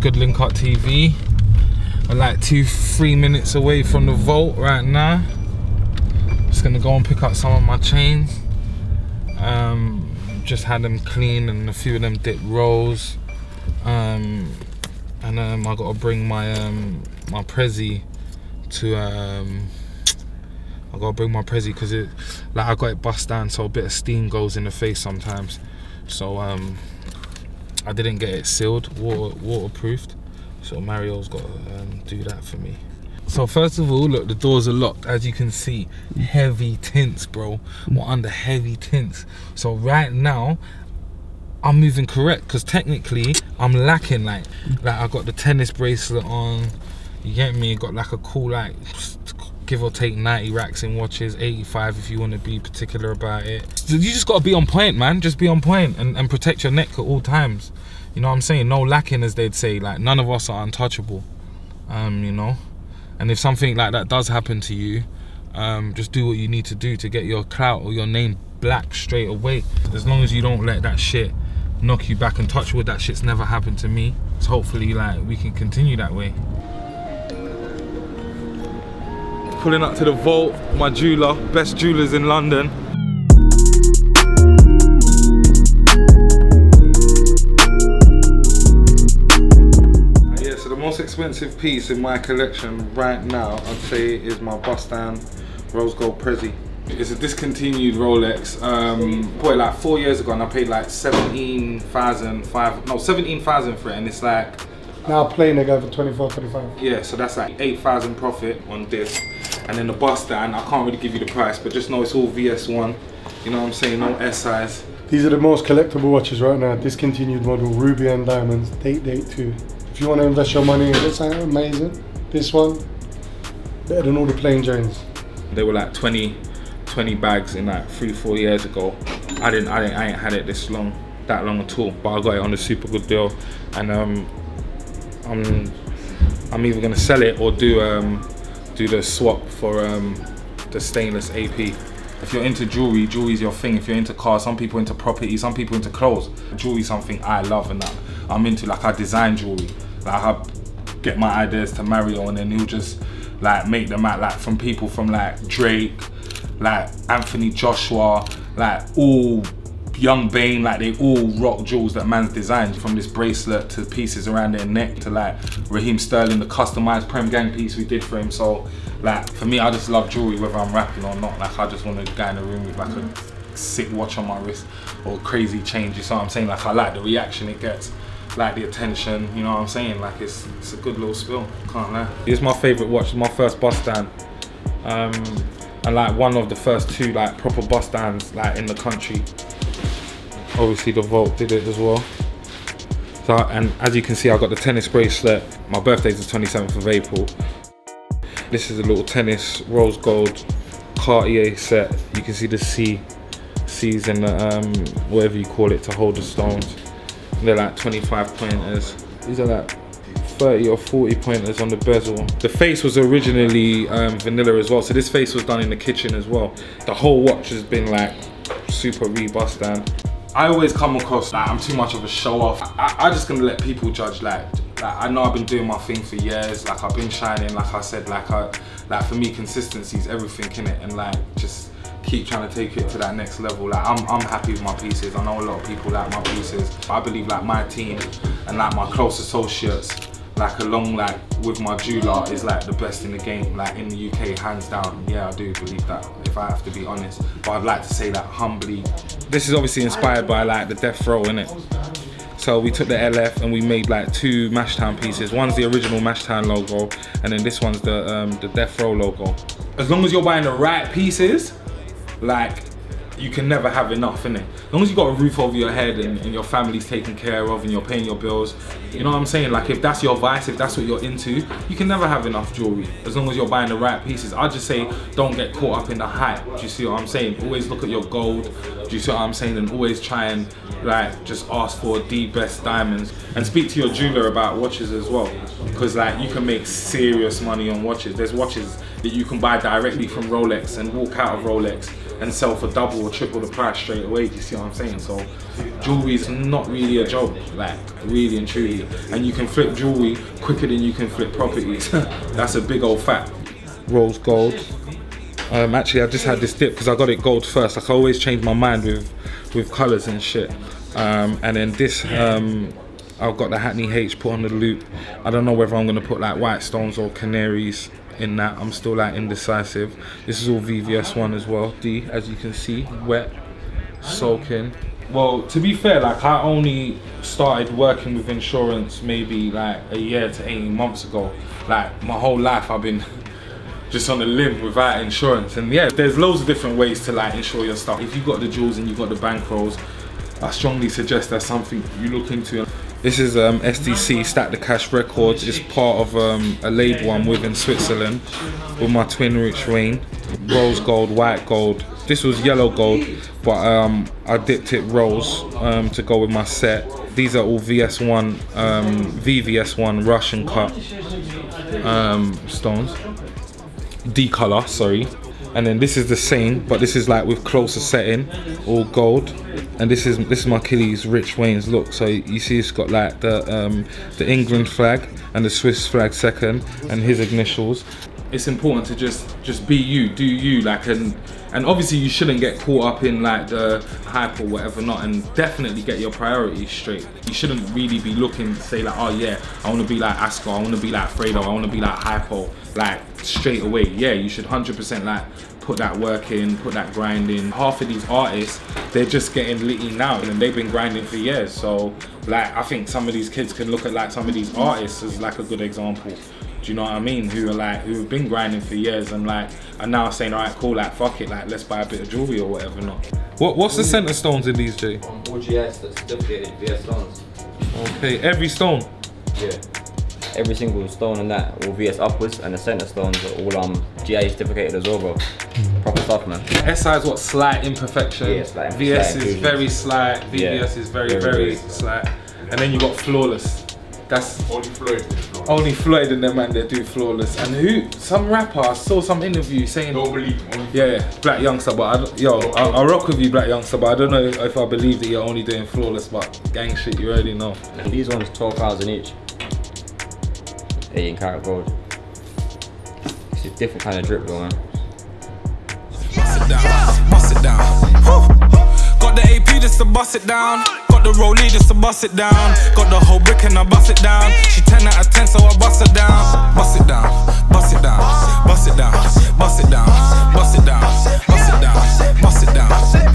Good Link Up TV. I'm like two, three minutes away from the vault right now. Just gonna go and pick up some of my chains. Um, just had them clean and a few of them dip rolls. Um, and um, I gotta bring my um, my Prezi to um, I gotta bring my Prezi because it like I got it bust down so a bit of steam goes in the face sometimes so um I didn't get it sealed water waterproofed. So Mario's got to um, do that for me. So first of all look the doors are locked. As you can see heavy tints bro. We're under heavy tints. So right now I'm moving correct because technically I'm lacking like like I got the tennis bracelet on. You get me? Got like a cool like give or take 90 racks in watches 85 if you want to be particular about it. You just got to be on point man. Just be on point and, and protect your neck at all times. You know what i'm saying? No lacking as they'd say. Like none of us are untouchable. Um you know? And if something like that does happen to you um just do what you need to do to get your clout or your name black straight away. As long as you don't let that shit knock you back and touch wood that shit's never happened to me. So hopefully like we can continue that way pulling up to the vault, my jeweler, best jewelers in London. Yeah, so the most expensive piece in my collection right now, I'd say is my bust down rose gold Prezi. It's a discontinued Rolex. Um, bought it like four years ago and I paid like 17,000, no, 17,000 for it and it's like now playing they go for 24, 25. Yeah, so that's like 8,000 profit on this. And then the bust down, I can't really give you the price, but just know it's all VS1. You know what I'm saying? No S size. These are the most collectible watches right now. Discontinued model, ruby and diamonds, date date two. If you want to invest your money in this, amazing. This one, better than all the plain Janes. They were like 20, 20 bags in like three, four years ago. I didn't, I didn't, I ain't had it this long, that long at all. But I got it on a super good deal, and um, I'm I'm either gonna sell it or do um, do the swap for um, the stainless AP. If you're into jewelry, jewelry's your thing. If you're into cars, some people into property, some people into clothes. Jewelry something I love and that I'm into. Like I design jewelry. Like I get my ideas to Mario and then he'll just like make them out like from people from like Drake, like Anthony Joshua, like all Yxng Bane, like they all rock jewels that man's designed from this bracelet to pieces around their neck to like Raheem Sterling, the customized Prem Gang piece we did for him. So like for me, I just love jewelry whether I'm rapping or not. Like I just want to go in the room with like a sick watch on my wrist or crazy change. You know what I'm saying? Like I like the reaction it gets like the attention, you know what I'm saying? Like it's it's a good little spill, can't lie. It's my favorite watch, my first bust down. Um, and like one of the first two like proper bust downs like in the country obviously the Vault did it as well. So, and as you can see, I got the tennis bracelet. My birthday is the 27th of April. This is a little tennis rose gold Cartier set. You can see the C, C's and um, whatever you call it to hold the stones. They're like 25 pointers. These are like 30 or 40 pointers on the bezel. The face was originally um, vanilla as well. So this face was done in the kitchen as well. The whole watch has been like super rebust down. I always come across like I'm too much of a show off. I, I just gonna let people judge like, like I know I've been doing my thing for years, like I've been shining, like I said, like I like for me consistency is everything in it and like just keep trying to take it to that next level. Like I'm, I'm happy with my pieces. I know a lot of people like my pieces. I believe like my team and like my close associates like along like with my Jula is like the best in the game like in the UK hands down yeah I do believe that if I have to be honest but I'd like to say that humbly this is obviously inspired by like the death row it so we took the LF and we made like two Mashtown pieces. One's the original Mashtown logo, and then this one's the um, the Death Row logo. As long as you're buying the right pieces, like you can never have enough, innit? As long as you got a roof over your head and, and, your family's taken care of and you're paying your bills, you know what I'm saying? Like if that's your vice, if that's what you're into, you can never have enough jewelry. As long as you're buying the right pieces. I just say don't get caught up in the hype. Do you see what I'm saying? Always look at your gold. Do you see what I'm saying? And always try and like just ask for the best diamonds and speak to your jeweler about watches as well. Because like you can make serious money on watches. There's watches that you can buy directly from Rolex and walk out of Rolex and sell for double or triple the price straight away. Do you see what I'm saying? So jewelry is not really a job, like really and truly. And you can flip jewelry quicker than you can flip properties. That's a big old fact. Rose gold. Um, actually, I just had this dip because I got it gold first. Like I always change my mind with with colours and shit. Um, and then this, um, I've got the Hackney H put on the loop. I don't know whether I'm gonna put like white stones or canaries in that. I'm still like indecisive. This is all VVS one as well. D, as you can see, wet, soaking. Well, to be fair, like I only started working with insurance maybe like a year to 18 months ago. Like my whole life I've been just on a limb without insurance. And yeah, there's loads of different ways to like insure your stuff. If you've got the jewels and you've got the bankrolls, I strongly suggest that's something you look into. This is um, SDC Stack the Cash Records. It's part of um, a label I'm with in Switzerland with my twin Rich Wayne. Rose gold, white gold. This was yellow gold, but um, I dipped it rose um, to go with my set. These are all VS1, um, VVS1 Russian cut um, stones. D color, sorry. And then this is the same, but this is like with closer setting, all gold. And this is this is my Achilles Rich Wayne's look. So you see, it's got like the um, the England flag and the Swiss flag second, and his initials. It's important to just just be you, do you, like, and and obviously you shouldn't get caught up in like the hype or whatever not, and definitely get your priorities straight. You shouldn't really be looking to say like, oh yeah, I want to be like Asko, I want to be like Fredo, I want to be like Hypo, like straight away. Yeah, you should 100% like put that work in, put that grind in. Half of these artists, they're just getting litty now and they've been grinding for years. So like I think some of these kids can look at like some of these artists as like a good example. Do you know what I mean? Who are like who have been grinding for years and like are now saying, alright, cool, like fuck it, like let's buy a bit of jewelry or whatever not. What what's the center stones in these, Jay? OGS, that's certificated VS stones. Okay, every stone. Yeah. Every single stone in that will VS upwards and the center stones are all um GA certificated as well, bro. Proper stuff, man. SI is what slight imperfection. Yeah, slight- VS slight is very slight. VVS Yeah, is very very, very, very slight. And then you got flawless. That's Only Floyd. only Floyd and them man that do flawless. And who? Some rapper I saw some interview saying. Don't believe only Yeah, Black Youngster, but I, yo, I, I rock with you, Black Youngster, but I don't know if I believe that you're only doing flawless, but gang shit, you already know. And these ones 12,000 each. 18 karat gold. It's a different kind of drip though, man. bust it down, bust it down. Got the AP just to bust it down. Got the rollie just to bust it down. Got the whole brick and I bust it down. She 10 out of 10, so I bust it down. bust it down. Bust it down, bust it down, bust it down, bust it down, bust it down, bust it down.